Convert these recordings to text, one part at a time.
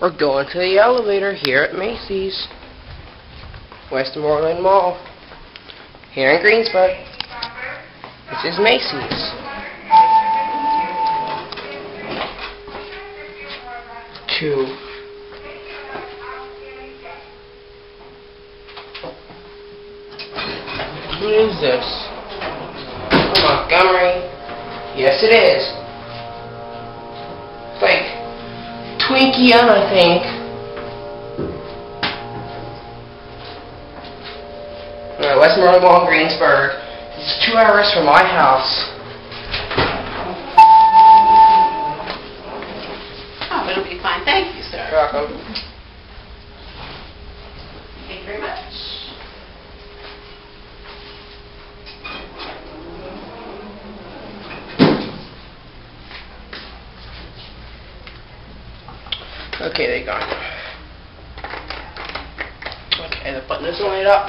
We're going to the elevator here at Macy's. Westmoreland Mall. Here in Greensburg. This is Macy's. Two. Who is this? Montgomery. Yes, it is. Twinkie on, I think. Uh, Westmoreland Mall, Greensburg. It's two hours from my house. Okay, they gone. Okay, the button is light up.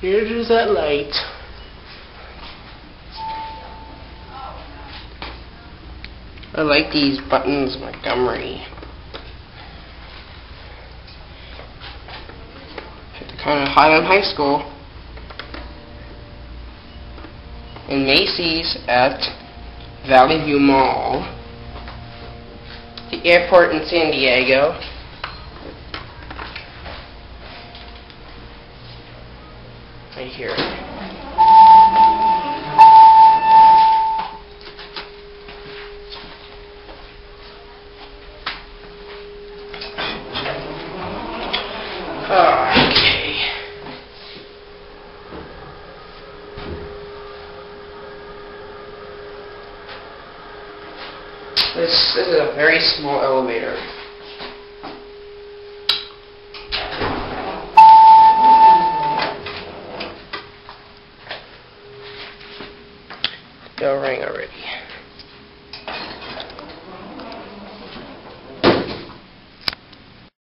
Here's that light. I like these buttons, Montgomery. Kind of high on high school. And Macy's at Valley View Mall the airport in San Diego. Right here. Okay. This, this is a very small elevator. Bell rang already.